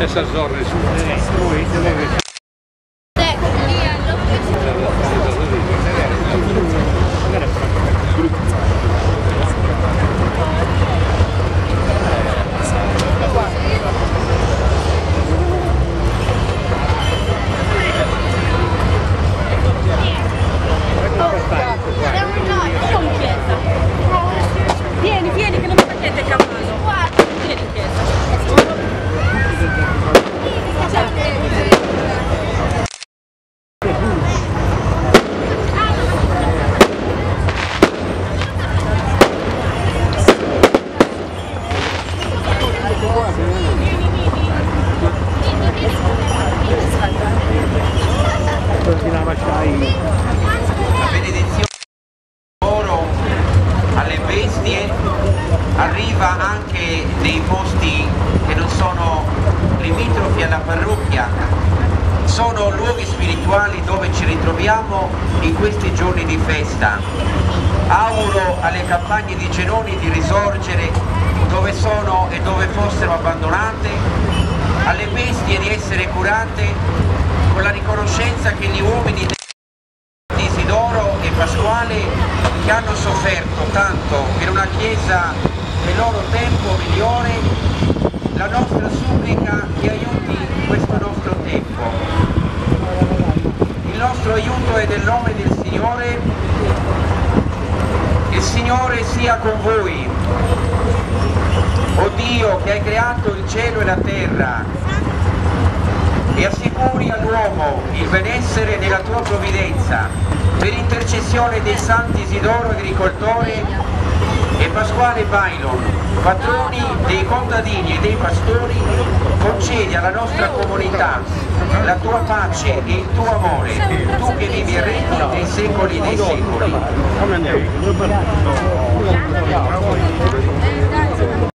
Essas ordens suas. Vieni, la benedizione loro alle bestie arriva anche nei posti che non sono limitrofi alla parrocchia. Sono luoghi spirituali dove ci ritroviamo in questi giorni di festa. Auguro alle campagne di Genoni di risorgere dove sono e dove fossero abbandonate alle bestie di essere curate riconoscenza che gli uomini di Isidoro e Pasquale che hanno sofferto tanto in una chiesa del loro tempo migliore, la nostra supplica che aiuti questo nostro tempo. Il nostro aiuto è nel nome del Signore, il Signore sia con voi. O Dio che hai creato il cielo e la terra, e assicuri all'uomo il benessere della tua provvidenza per intercessione dei santi Isidoro Agricoltore e Pasquale Bailon, patroni dei contadini e dei pastori, concedi alla nostra comunità la tua pace e il tuo amore, tu che vivi e regni nei secoli dei secoli.